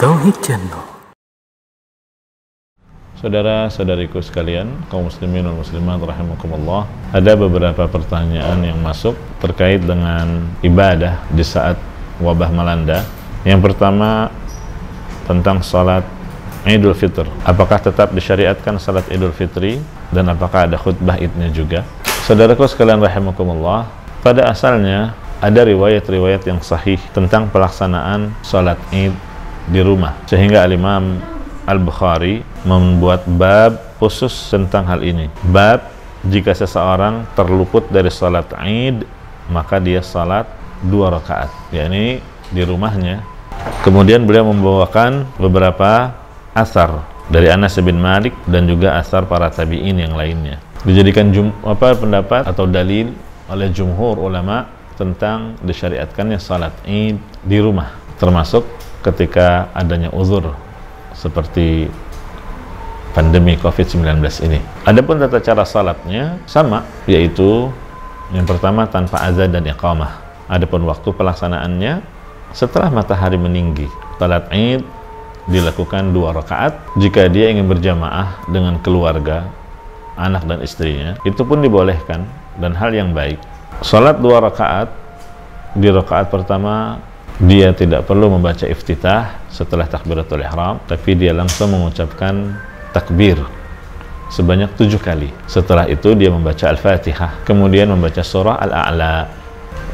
Tauhid Channel. Saudara-saudariku sekalian, kaum muslimin dan muslimat rahimakumullah, ada beberapa pertanyaan yang masuk terkait dengan ibadah di saat wabah melanda. Yang pertama tentang salat Idul Fitr. Apakah tetap disyariatkan salat Idul Fitri dan apakah ada khutbah idnya juga? Saudaraku sekalian rahimakumullah, pada asalnya ada riwayat-riwayat yang sahih tentang pelaksanaan salat Id di rumah. Sehingga Al-Imam Al-Bukhari membuat bab khusus tentang hal ini. Bab jika seseorang terluput dari salat Id maka dia salat dua rakaat. Yakni di rumahnya. Kemudian beliau membawakan beberapa asar dari Anas bin Malik dan juga asar para tabi'in yang lainnya. Dijadikan jum, apa pendapat atau dalil oleh jumhur ulama tentang disyariatkannya salat Id di rumah termasuk ketika adanya uzur seperti pandemi COVID-19 ini. Adapun tata cara salatnya sama, yaitu yang pertama tanpa azan dan iqamah. Adapun waktu pelaksanaannya setelah matahari meninggi. Salat Id dilakukan dua rakaat. Jika dia ingin berjamaah dengan keluarga, anak dan istrinya, itu pun dibolehkan dan hal yang baik. Salat dua rakaat di rakaat pertama dia tidak perlu membaca iftitah setelah takbiratul ihram tapi dia langsung mengucapkan takbir sebanyak tujuh kali. Setelah itu dia membaca al-fatihah kemudian membaca surah al-a'la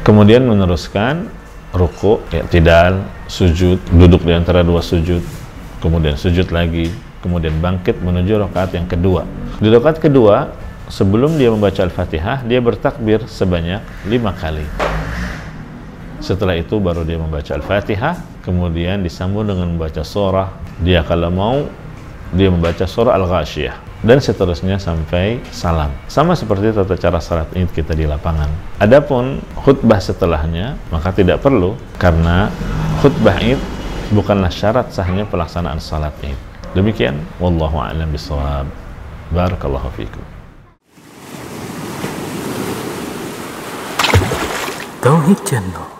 kemudian meneruskan ruku tidak sujud duduk di antara dua sujud kemudian sujud lagi kemudian bangkit menuju rakaat yang kedua. Di rakaat kedua sebelum dia membaca al-fatihah dia bertakbir sebanyak lima kali setelah itu baru dia membaca Al-Fatihah, kemudian disambung dengan membaca surah. Dia kalau mau dia membaca surah Al-Ghashiyah dan seterusnya sampai salam. Sama seperti tata cara salat Id kita di lapangan. Adapun khutbah setelahnya maka tidak perlu karena khutbah Id bukanlah syarat sahnya pelaksanaan salat Id. Demikian wallahu a'lam bishawab. Barakallahu fikum. Tauhid Channel.